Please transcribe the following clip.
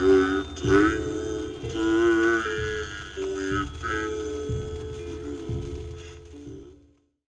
yeah.